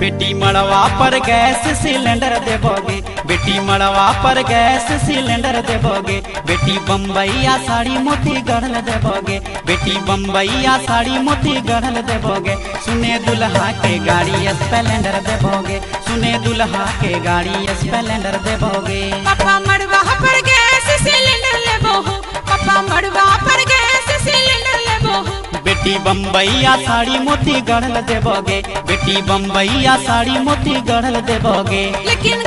बेटी मड़वा पर gas cylinder देबोगे। बेटी मड़वा पर गैस सिलेंडर देबोगे। बेटी बम्बैया साड़ी मोती गढ़ल देबोगे। बेटी बम्बैया साड़ी मोती गढ़ल देबोगे। सुने दुल्हा के गाड़ी स्प्लेंडर देबोगे। सुने दुल्हा के गाड़ी स्प्लेंडर देबोगे। बेटी बम्बैया साड़ी मोती गढ़ल देबोगे बेटी बम्बैया साड़ी मोती गढ़ल देबोगे लेकिन